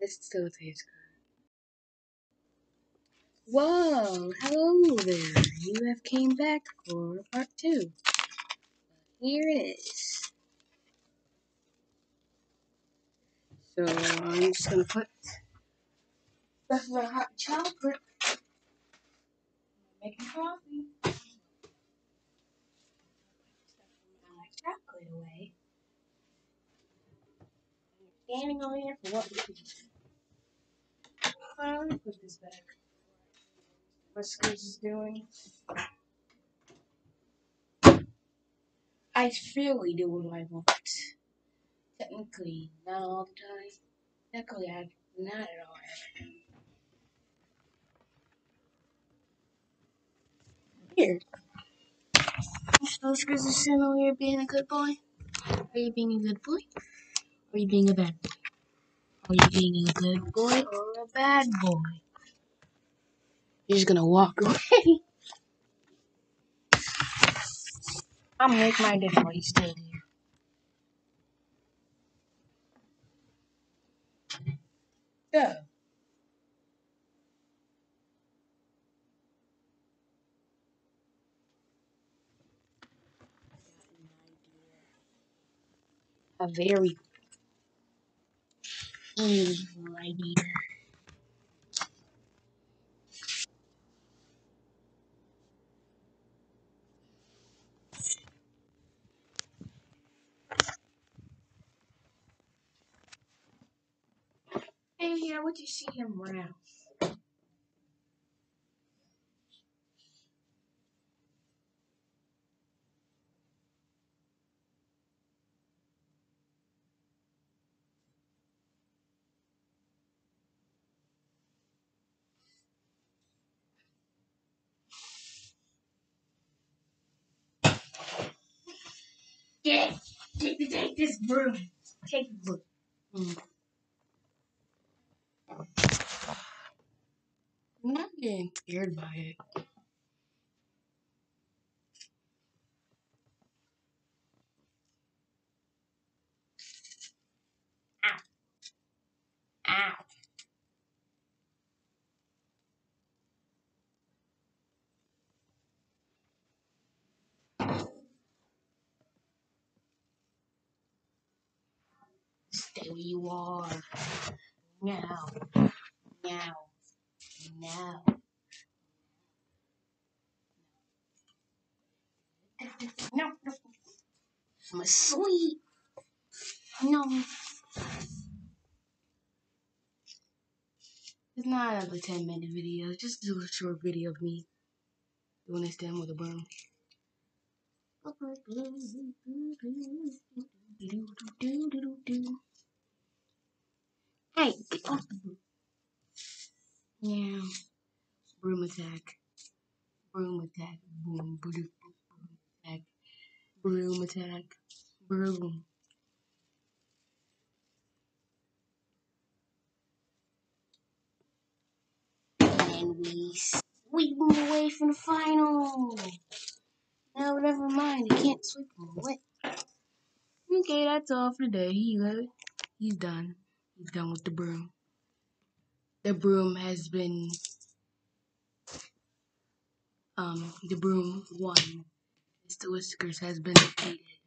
Let's still take his Whoa, hello there. You have came back for part two. Here it is. So I'm just gonna put stuff in my hot chocolate. Making coffee. Stuff my chocolate away. Standing over here for what? Let me put this back. Whiskers is doing. I freely do what I want. Technically, not all the time. Technically, I not at all ever done. Weird. Whiskers is sitting over here being a good boy. Are you being a good boy? Or are you being a bad boy? Are you being a good boy or a bad boy? You're just gonna walk away. I'm make my dinner while you stay here. Go. A very idea. Hey, yeah, what you see him around? Get take, take this broom. Take the broom. I'm not getting scared by it. Stay where you are. Now. Now. Now. No. I'm asleep. No. It's not a 10 minute video. Just do a short video of me doing this damn with a broom. Broom attack. Broom attack. Boom, boom, boom, attack. Broom attack. Broom. And we sweep away from the final. No, never mind. You can't sweep them away. Okay, that's all for today. He, he's done. He's done with the broom. The broom has been um the broom won. Mr. Whiskers has been defeated.